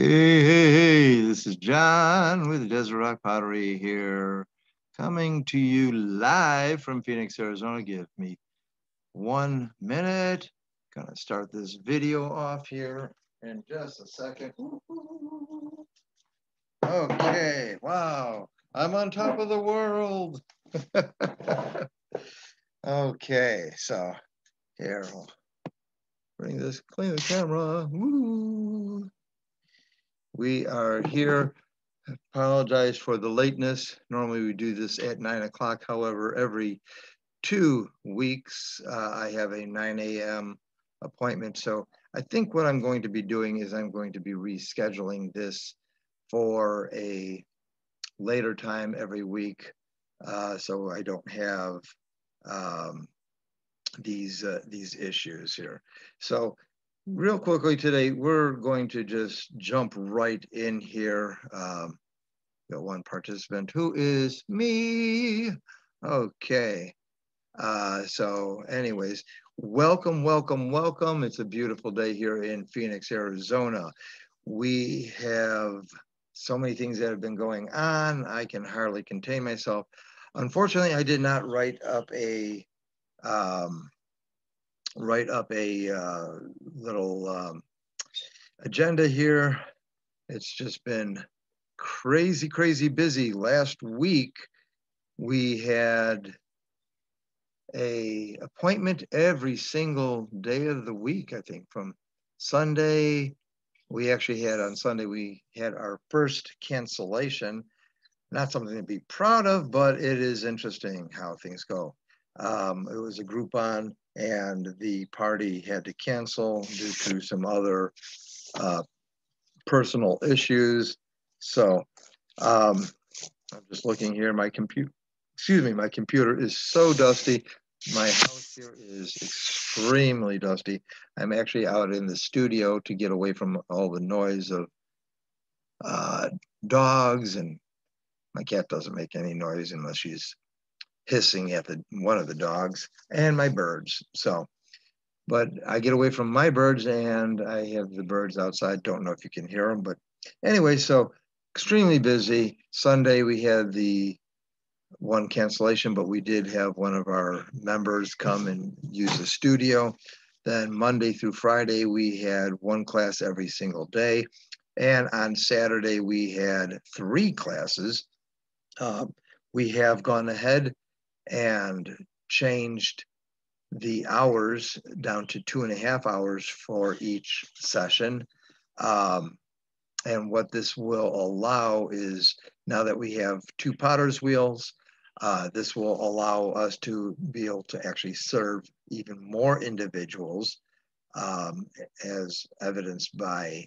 Hey, hey, hey, this is John with Desert Rock Pottery here, coming to you live from Phoenix, Arizona. Give me one minute. Gonna start this video off here in just a second. Okay, wow, I'm on top of the world. okay, so here, we'll bring this, clean the camera. Woo. We are here. Apologize for the lateness. Normally we do this at nine o'clock. However, every two weeks, uh, I have a 9 a.m. appointment. So I think what I'm going to be doing is I'm going to be rescheduling this for a later time every week. Uh, so I don't have um, these uh, these issues here. So real quickly today, we're going to just jump right in here. Um, got one participant who is me. Okay. Uh, so anyways, welcome, welcome, welcome. It's a beautiful day here in Phoenix, Arizona. We have so many things that have been going on. I can hardly contain myself. Unfortunately, I did not write up a um, write up a uh, little um, agenda here. It's just been crazy, crazy busy. Last week, we had a appointment every single day of the week, I think, from Sunday. We actually had on Sunday, we had our first cancellation. Not something to be proud of, but it is interesting how things go. Um, it was a Groupon and the party had to cancel due to some other uh, personal issues. So um, I'm just looking here, my computer, excuse me, my computer is so dusty. My house here is extremely dusty. I'm actually out in the studio to get away from all the noise of uh, dogs and my cat doesn't make any noise unless she's hissing at the one of the dogs and my birds. So, but I get away from my birds and I have the birds outside. Don't know if you can hear them, but anyway, so extremely busy. Sunday we had the one cancellation, but we did have one of our members come and use the studio. Then Monday through Friday, we had one class every single day. And on Saturday, we had three classes. Uh, we have gone ahead and changed the hours down to two and a half hours for each session. Um, and what this will allow is now that we have two potter's wheels, uh, this will allow us to be able to actually serve even more individuals um, as evidenced by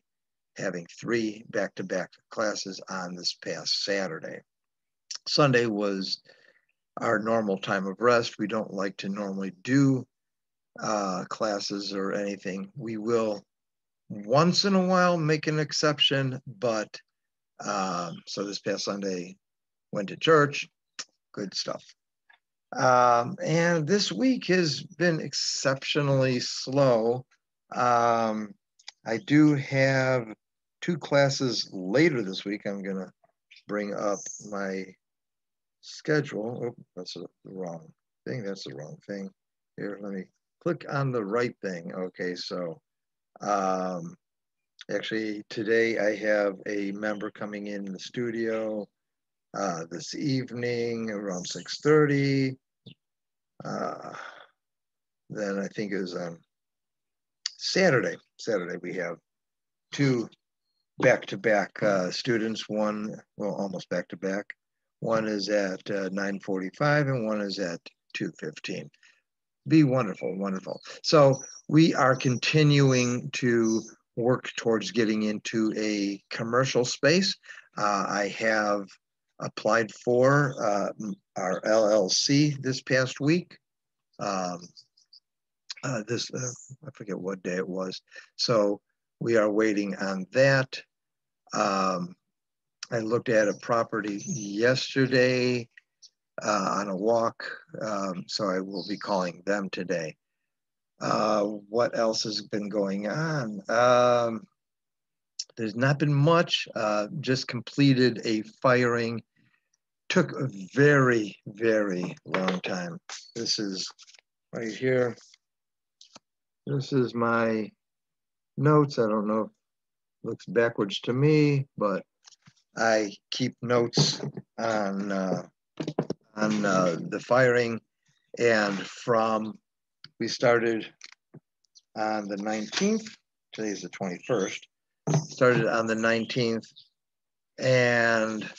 having three back-to-back -back classes on this past Saturday. Sunday was our normal time of rest. We don't like to normally do uh, classes or anything. We will once in a while make an exception, but um, so this past Sunday went to church, good stuff. Um, and this week has been exceptionally slow. Um, I do have two classes later this week. I'm going to bring up my schedule. Oh, that's the wrong thing. That's the wrong thing. Here, let me click on the right thing. Okay, so um, actually today I have a member coming in the studio uh, this evening around 6.30. Uh, then I think it was on Saturday. Saturday we have two back-to-back -back, uh, students, one, well, almost back-to-back. -back. One is at uh, 9.45 and one is at 2.15. Be wonderful, wonderful. So we are continuing to work towards getting into a commercial space. Uh, I have applied for uh, our LLC this past week. Um, uh, this, uh, I forget what day it was. So we are waiting on that. Um, I looked at a property yesterday uh, on a walk, um, so I will be calling them today. Uh, what else has been going on? Um, there's not been much, uh, just completed a firing. Took a very, very long time. This is right here. This is my notes. I don't know if looks backwards to me, but I keep notes on uh, on uh, the firing. And from we started on the 19th today's the 21st started on the 19th and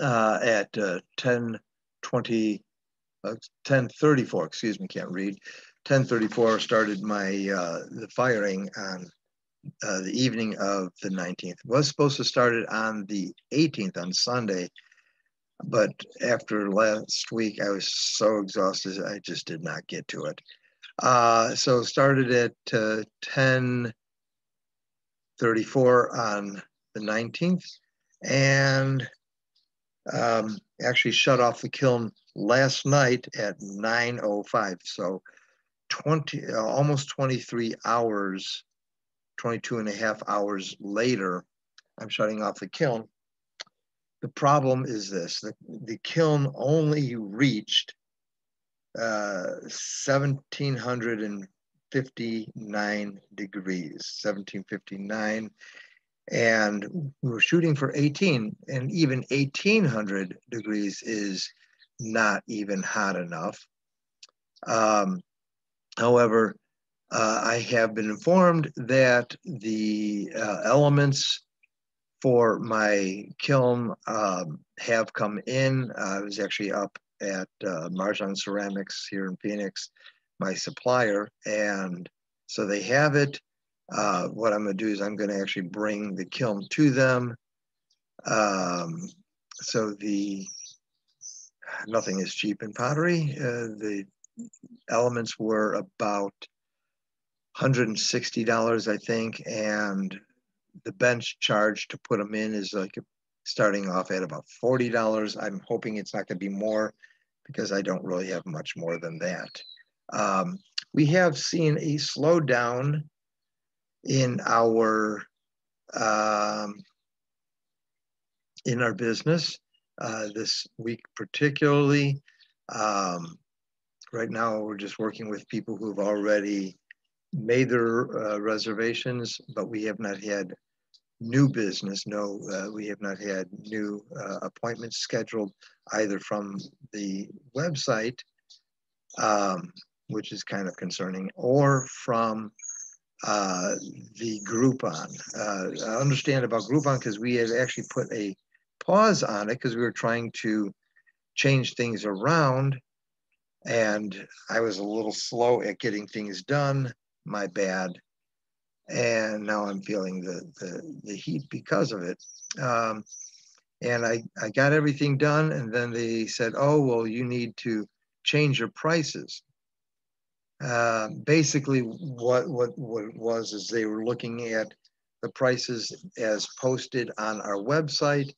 uh, at uh, 10 20 uh, 1034 excuse me can't read. 1034 started my uh, the firing on uh, the evening of the 19th. Was supposed to start it on the 18th on Sunday, but after last week, I was so exhausted, I just did not get to it. Uh, so started at uh, 10:34 on the 19th, and um, actually shut off the kiln last night at 9:05. So 20, uh, almost 23 hours 22 and a half hours later, I'm shutting off the kiln. The problem is this, the, the kiln only reached uh, 1759 degrees, 1759. And we were shooting for 18 and even 1800 degrees is not even hot enough. Um, however, uh, I have been informed that the uh, elements for my kiln um, have come in. I was actually up at uh, Marjon Ceramics here in Phoenix, my supplier, and so they have it. Uh, what I'm going to do is I'm going to actually bring the kiln to them. Um, so the nothing is cheap in pottery. Uh, the elements were about $160, I think, and the bench charge to put them in is like starting off at about $40. I'm hoping it's not going to be more because I don't really have much more than that. Um, we have seen a slowdown in our um, in our business uh, this week, particularly. Um, right now, we're just working with people who've already made their uh, reservations, but we have not had new business. No, uh, we have not had new uh, appointments scheduled either from the website, um, which is kind of concerning, or from uh, the Groupon. Uh, I understand about Groupon because we had actually put a pause on it because we were trying to change things around and I was a little slow at getting things done my bad. And now I'm feeling the, the, the heat because of it. Um, and I, I got everything done. And then they said, oh, well, you need to change your prices. Uh, basically, what, what, what it was is they were looking at the prices as posted on our website,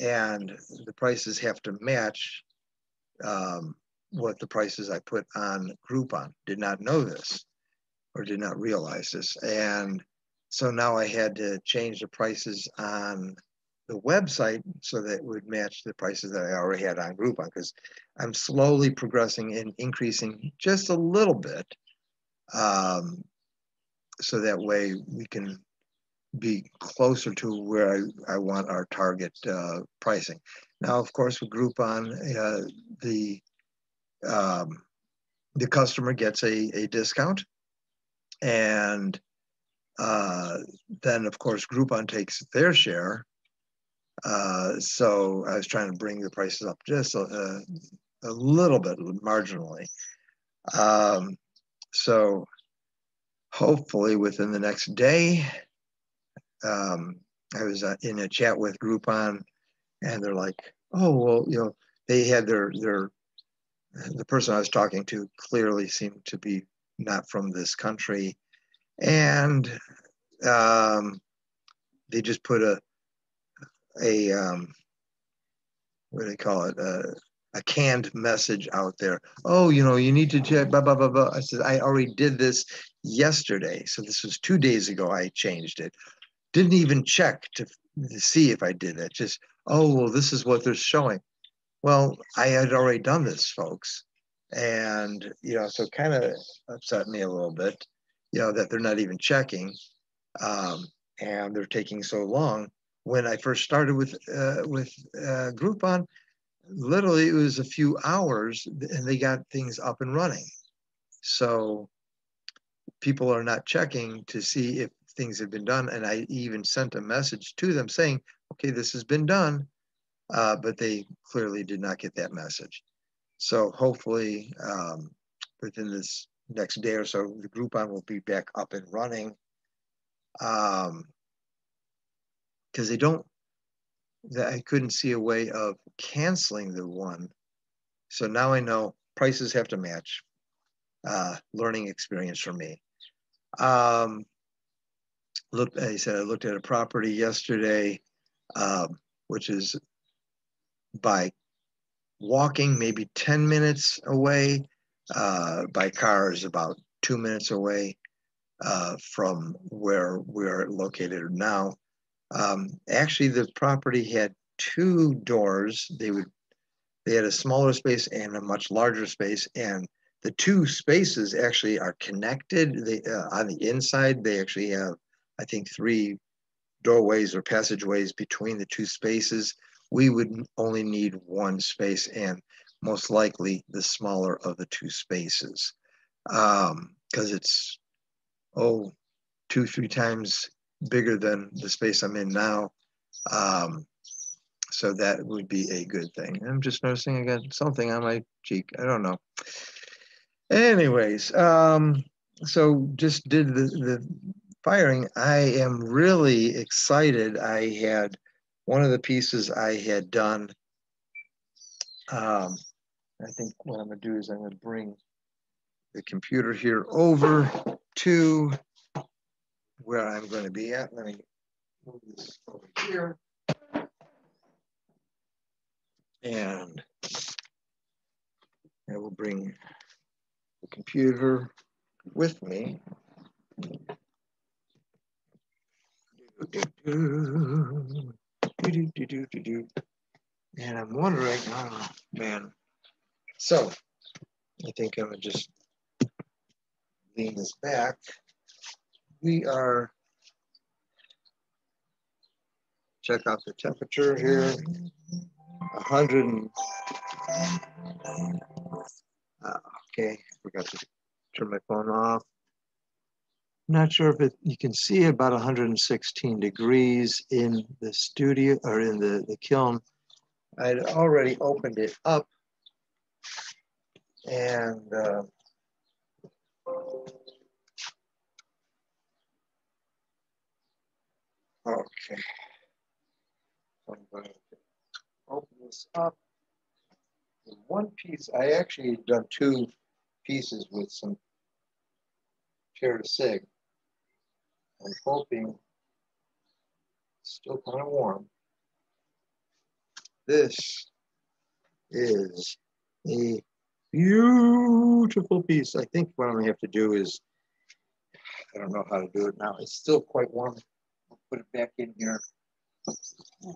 and the prices have to match um, what the prices I put on Groupon. Did not know this or did not realize this. And so now I had to change the prices on the website so that it would match the prices that I already had on Groupon because I'm slowly progressing and increasing just a little bit. Um, so that way we can be closer to where I, I want our target uh, pricing. Now, of course, with Groupon, uh, the um, the customer gets a, a discount and uh, then, of course, Groupon takes their share. Uh, so I was trying to bring the prices up just a, a little bit, marginally. Um, so hopefully within the next day, um, I was uh, in a chat with Groupon, and they're like, "Oh, well, you know, they had their their the person I was talking to clearly seemed to be not from this country. And um, they just put a, a um, what do they call it, a, canned message out there. Oh, you know, you need to check, blah, blah, blah, blah. I said, I already did this yesterday. So this was two days ago, I changed it. Didn't even check to, to see if I did that. Just, oh, well, this is what they're showing. Well, I had already done this, folks. And, you know, so kind of upset me a little bit, you know, that they're not even checking um, and they're taking so long. When I first started with uh, with uh, Groupon, literally it was a few hours and they got things up and running. So people are not checking to see if things have been done. And I even sent a message to them saying, okay, this has been done, uh, but they clearly did not get that message. So hopefully um, within this next day or so, the Groupon will be back up and running. Um, because they don't I couldn't see a way of canceling the one. So now I know prices have to match. Uh, learning experience for me. Um, look, I said I looked at a property yesterday, um, which is by walking maybe 10 minutes away. Uh, by car is about two minutes away uh, from where we're located now. Um, actually, the property had two doors. They would they had a smaller space and a much larger space, and the two spaces actually are connected. They uh, on the inside they actually have, I think, three doorways or passageways between the two spaces. We would only need one space, and most likely the smaller of the two spaces, because um, it's oh two three times bigger than the space I'm in now. Um, so that would be a good thing. I'm just noticing again something on my cheek. I don't know. Anyways, um, so just did the, the firing. I am really excited. I had one of the pieces I had done. Um, I think what I'm gonna do is I'm gonna bring the computer here over to where I'm going to be at. Let me move this over here. And I will bring the computer with me. And I'm wondering, oh man. So I think I'm gonna just lean this back we are, check out the temperature here, 100, uh, okay, forgot to turn my phone off. Not sure if it, you can see about 116 degrees in the studio or in the, the kiln. I'd already opened it up and uh, Okay. I'm going to open this up. One piece, I actually done two pieces with some Terra Sig. I'm hoping still kind of warm. This is a beautiful piece. I think what I'm gonna have to do is, I don't know how to do it now. It's still quite warm I'll put it back in here. You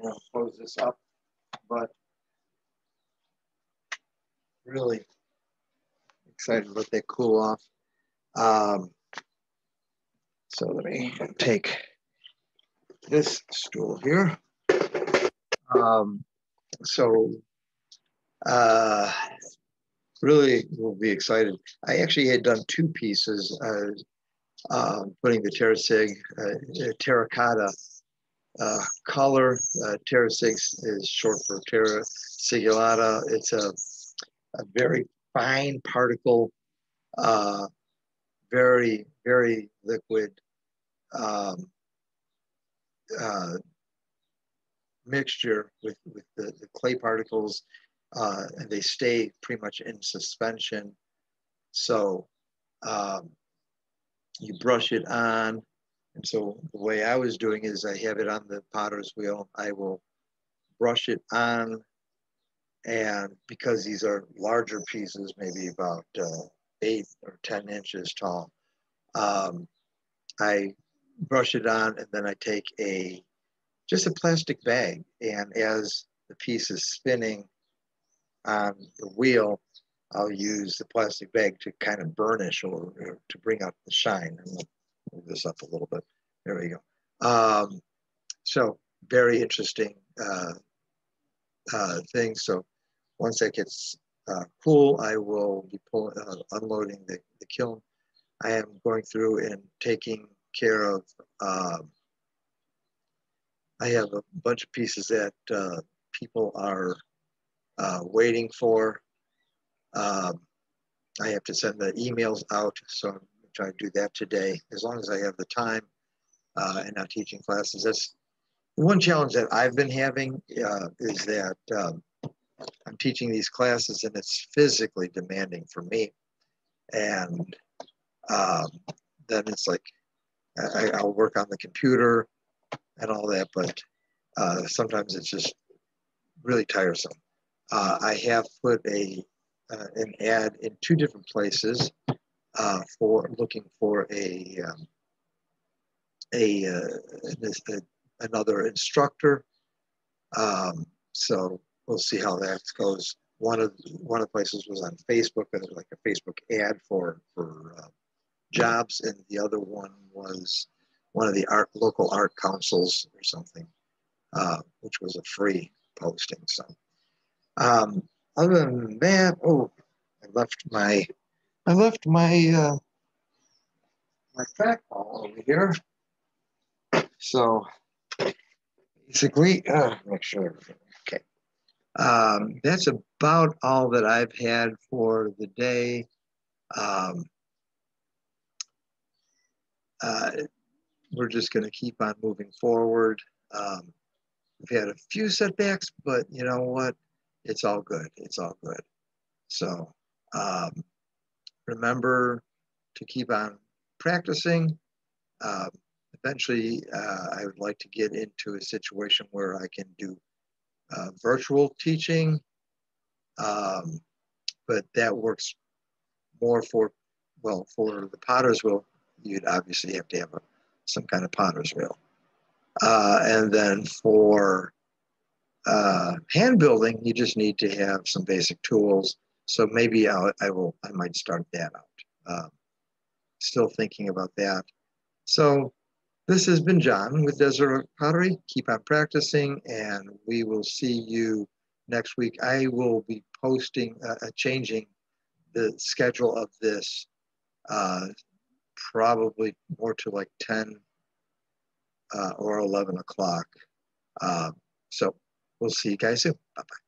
know, close this up, but really excited to let that cool off. Um, so let me take this stool here. Um, so uh, really will be excited. I actually had done two pieces. Uh, uh, putting the TerraSig uh, terracotta uh, color. Uh, is short for Terra Sigillata. It's a, a very fine particle, uh, very, very liquid um, uh, mixture with, with the, the clay particles, uh, and they stay pretty much in suspension. So um, you brush it on. And so the way I was doing is I have it on the potter's wheel. I will brush it on And because these are larger pieces, maybe about uh, eight or 10 inches tall, um, I brush it on and then I take a just a plastic bag. And as the piece is spinning on the wheel, I'll use the plastic bag to kind of burnish or, or to bring out the shine. And move this up a little bit. There we go. Um, so very interesting uh, uh, thing. So once that gets uh, cool, I will be pulling, uh, unloading the, the kiln. I am going through and taking care of, um, I have a bunch of pieces that uh, people are uh, waiting for. Um, I have to send the emails out, so I'm trying to do that today, as long as I have the time uh, and not teaching classes. That's one challenge that I've been having uh, is that um, I'm teaching these classes and it's physically demanding for me. And um, then it's like I, will work on the computer and all that, but uh, sometimes it's just really tiresome. Uh, I have put a uh, an ad in two different places uh, for looking for a um, a, uh, a, another instructor. Um, so we'll see how that goes. One of one of the places was on Facebook, and there's like a Facebook ad for for uh, jobs, and the other one was one of the art local art councils or something, uh, which was a free posting. So, um, other than that, oh, I left my I left my uh, my trackball over here. So basically, uh, make sure. Okay. Um, that's about all that I've had for the day. Um, uh, we're just going to keep on moving forward. Um, we've had a few setbacks, but you know what? It's all good. It's all good. So um, remember to keep on practicing. Um, eventually, uh, I would like to get into a situation where I can do uh, virtual teaching, um, but that works more for, well, for the Potter's Wheel you'd obviously have to have a, some kind of potter's wheel. Uh, and then for uh, hand building, you just need to have some basic tools. So maybe I'll, I will, I might start that out. Um, still thinking about that. So this has been John with Desert Pottery. Keep on practicing, and we will see you next week. I will be posting, uh, uh changing the schedule of this uh, probably more to like 10 uh, or 11 o'clock. Uh, so we'll see you guys soon. Bye bye.